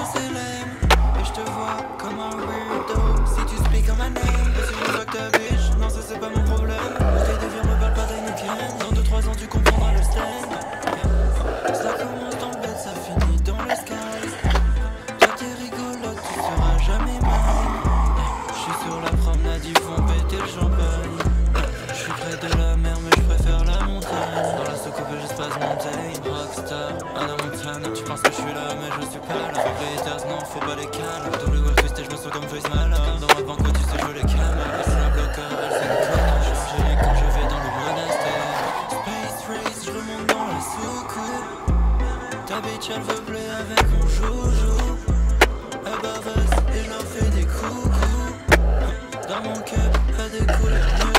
sur ses lèvres Et je te vois comme un weirdo. Si tu speak comme un name Parce que je que ta biche Non ça c'est pas mon problème. Bouteille de verre me parle pas d'Heineken Dans 2-3 ans tu comprendras le stand Ça commence dans le bed, ça finit dans le sky monter rockstar À la montagne, tu penses que je suis là mais je suis pas là Faut non faut pas les calmes Dans le golf twist et je me sens comme Face Malin Comme dans ma banque tu sais je les calme c'est la bloqueur, elle c'est le connard Je suis angélique quand je vais dans le monastère Space race, je remonte dans la soucoupe Ta bitch elle veut play avec mon joujou Elle bavasse et je leur fais des coucous Dans mon cup, elle des couleurs